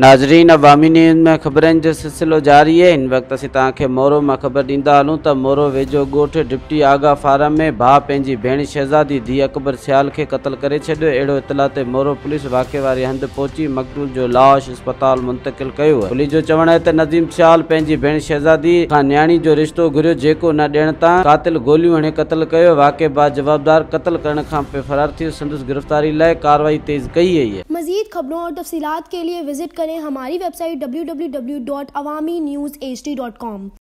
नाज़रीन अवामी न्यूज़ में ख़बरनि जो सिलसिलो जारी आहे हिन वक़्तु असीं मोरो माँ ख़बर ॾींदा हलूं त मोरो वेझो ॻोठु डिप्टी आगा फारम में भाउ पंहिंजी भेण शहज़ादी धीउ अकबर सियाल खे क़तलु करे छॾियो। अहिड़ो इतला मोरो पुलिस वाक़े हंधि पहुची मक़तूल जो लाश अस्पताल मुंतक़िल पुलिस जो चवणु त नज़ीम सियाल पंहिंजी भेण शहज़ादी खां न्याणी जो रिश्तो घुरियो, जेको न ॾियण तां क़ातिल गोलियूं हणी क़तलु कयो। वाक़े बाद जवाबदार क़तलु पोइ फरार थियो। संदसि गिरफ़्तारी लाइ कार्रवाई तेज़ कई आहे। मजीद खबरों और तफसीत के लिए विज़िट करें हमारी website W W W dot Awami news H D dot com